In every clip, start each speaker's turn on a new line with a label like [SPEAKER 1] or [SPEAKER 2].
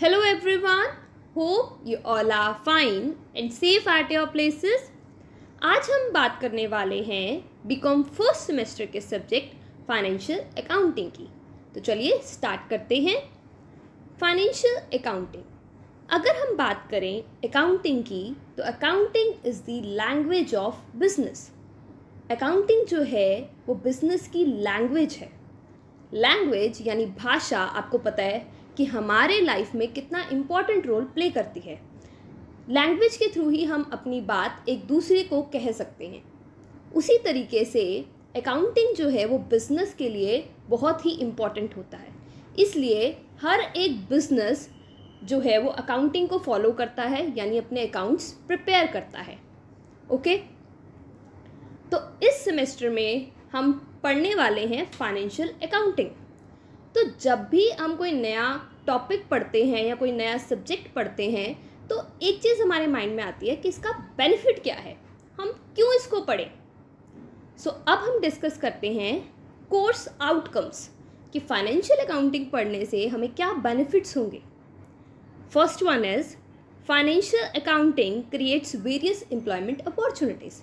[SPEAKER 1] Hello everyone, hope you all are fine and safe at your places. आज हम बात करने वाले हैं बीकॉम फ़र्स्ट सेमेस्टर के सब्जेक्ट फाइनेंशियल अकाउंटिंग की। तो चलिए स्टार्ट करते हैं। फाइनेंशियल अकाउंटिंग अगर हम बात करें अकाउंटिंग की तो accounting is the language of business accounting जो है वो बिज़नेस की लैंग्वेज है। लैंग्वेज यानी भाषा आपको पता है कि हमारे लाइफ में कितना इंपॉर्टेंट रोल प्ले करती है। लैंग्वेज के थ्रू ही हम अपनी बात एक दूसरे को कह सकते हैं। उसी तरीके से अकाउंटिंग जो है वो बिज़नेस के लिए बहुत ही इंपॉर्टेंट होता है। इसलिए हर एक बिज़नेस जो है वो अकाउंटिंग को फॉलो करता है, यानी अपने अकाउंट्स प्रिपेयर करता है। ओके तो इस सेमेस्टर में हम पढ़ने वाले हैं फाइनेंशियल अकाउंटिंग तो जब भी हम कोई नया टॉपिक पढ़ते हैं या कोई नया सब्जेक्ट पढ़ते हैं तो एक चीज़ हमारे माइंड में आती है कि इसका बेनिफिट क्या है? हम क्यों इसको पढ़ें? सो so, अब हम डिस्कस करते हैं कोर्स आउटकम्स कि फाइनेंशियल अकाउंटिंग पढ़ने से हमें क्या बेनिफिट्स होंगे? First one is financial accounting creates various employment opportunities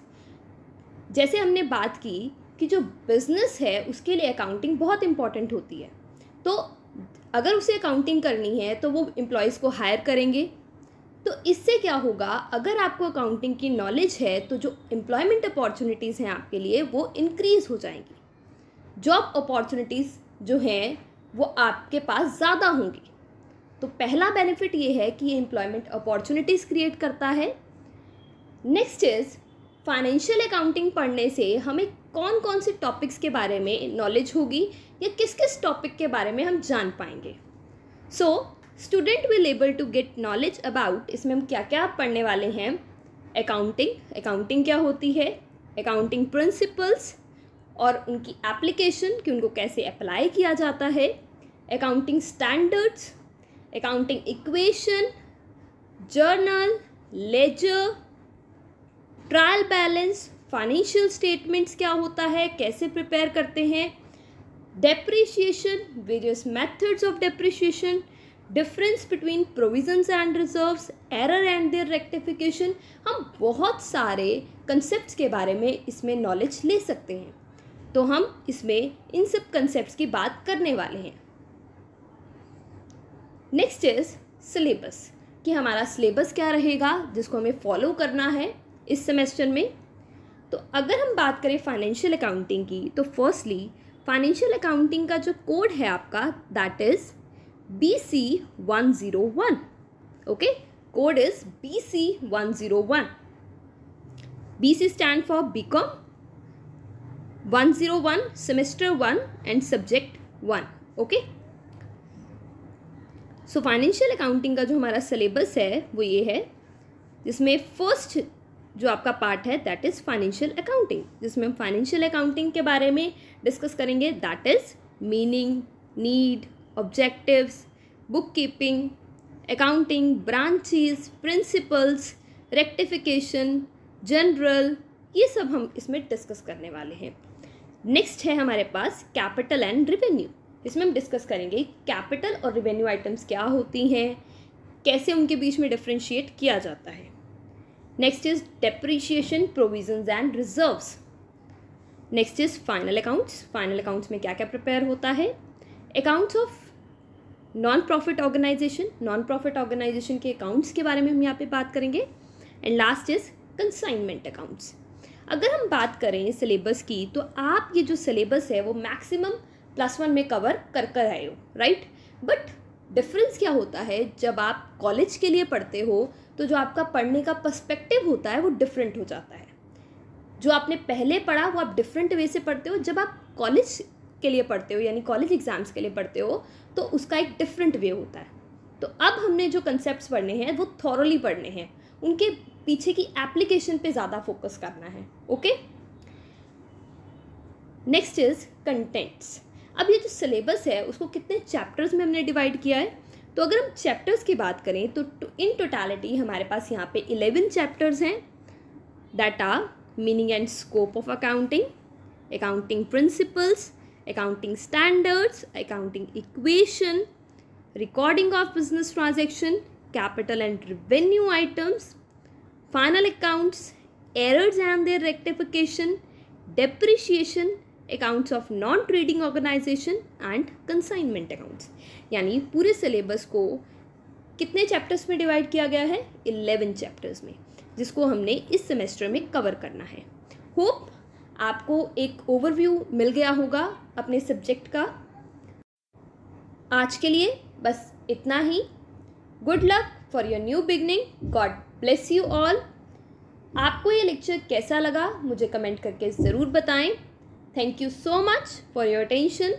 [SPEAKER 1] जैसे हमने बात की कि जो बिज़नेस है उसके लिए अकाउंटिंग बहुत इंपॉर्टेंट होती है। तो अगर उसे अकाउंटिंग करनी है तो वो एम्प्लॉयज़ को हायर करेंगे। तो इससे क्या होगा? अगर आपको अकाउंटिंग की नॉलेज है तो जो एम्प्लॉयमेंट अपॉर्चुनिटीज़ हैं आपके लिए, वो इंक्रीज़ हो जाएँगी। जॉब अपॉर्चुनिटीज़ जो हैं, वो आपके पास ज़्यादा होंगी। तो पहला बेनिफिट ये है कि ये एम्प्लॉयमेंट अपॉर्चुनिटीज़ क्रिएट करता है। नेक्स्ट इज़ फाइनेंशियल अकाउंटिंग पढ़ने से हमें कौन कौन से टॉपिक्स के बारे में नॉलेज होगी? या किस किस टॉपिक के बारे में हम जान पाएँगे? So student will able to get knowledge about इसमें हम क्या क्या पढ़ने वाले हैं? अकाउंटिंग अकाउंटिंग क्या होती है? अकाउंटिंग प्रिंसिपल्स और उनकी एप्लीकेशन कि उनको कैसे अप्लाई किया जाता है? Accounting standards accounting equation journal ledger trial balance financial statements क्या होता है? कैसे प्रिपेयर करते हैं? Depreciation various methods of depreciation difference between provisions and reserves error and their rectification हम बहुत सारे कंसेप्ट के बारे में इसमें नॉलेज ले सकते हैं। तो हम इसमें इन सब कंसेप्ट की बात करने वाले हैं। नेक्स्ट इज़ सिलेबस कि हमारा सिलेबस क्या रहेगा, जिसको हमें फॉलो करना है इस सेमेस्टर में। तो अगर हम बात करें फाइनेंशियल अकाउंटिंग की तो फर्स्टली फाइनेंशियल अकाउंटिंग का जो कोड है आपका that is B C one zero one okay code is B C one zero one B C stand for B Com one zero one semester one and subject one okay so financial accounting का जो हमारा syllabus है, वो ये है, जिसमें first जो आपका पार्ट है दैट इज़ फाइनेंशियल अकाउंटिंग जिसमें हम फाइनेंशियल अकाउंटिंग के बारे में डिस्कस करेंगे that is meaning need objectives book keeping accounting branches principles rectification general ये सब हम इसमें डिस्कस करने वाले हैं। नेक्स्ट है हमारे पास कैपिटल एंड रिवेन्यू इसमें हम डिस्कस करेंगे कैपिटल और रिवेन्यू आइटम्स क्या होती हैं, कैसे उनके बीच में डिफ्रेंशिएट किया जाता है। Next is depreciation provisions and reserves next is final accounts final accounts में क्या क्या प्रिपेयर होता है? Accounts of non profit organisation non profit organisation के अकाउंट्स के बारे में हम यहाँ पे बात करेंगे. And last is consignment accounts अगर हम बात करें सिलेबस की तो आप ये जो सिलेबस है, वो मैक्सिमम प्लस वन में कवर कर कर आए हो राइट बट डिफरेंस क्या होता है? जब आप कॉलेज के लिए पढ़ते हो तो जो आपका पढ़ने का पर्सपेक्टिव होता है, वो डिफरेंट हो जाता है। जो आपने पहले पढ़ा, वो आप डिफरेंट वे से पढ़ते हो। जब आप कॉलेज के लिए पढ़ते हो, यानी कॉलेज एग्ज़ाम्स के लिए पढ़ते हो तो उसका एक डिफरेंट वे होता है। तो अब हमने जो कंसेप्ट पढ़ने हैं, वो थॉरली पढ़ने हैं। उनके पीछे की एप्लीकेशन पे ज़्यादा फोकस करना है ओके नेक्स्ट इज़ कंटेंट्स अब ये जो सिलेबस है, उसको कितने चैप्टर्स में हमने डिवाइड किया है? तो अगर हम चैप्टर्स की बात करें तो इन टोटालिटी हमारे पास यहाँ पे इलेवन चैप्टर्स हैं। That are meaning and scope of accounting accounting principles accounting standards accounting equation recording of business transaction capital and revenue items final accounts errors and their rectification depreciation accounts of non trading organisation and consignment accounts यानी पूरे syllabus को कितने chapters में divide किया गया है? Eleven chapters में, जिसको हमने इस सेमेस्टर में कवर करना है। होप आपको एक ओवरव्यू मिल गया होगा अपने सब्जेक्ट का। आज के लिए बस इतना ही। Good luck for your new beginning God bless you all आपको ये लेक्चर कैसा लगा? मुझे कमेंट करके ज़रूर बताएँ। Thank you so much for your attention.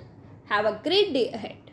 [SPEAKER 1] Have a great day ahead.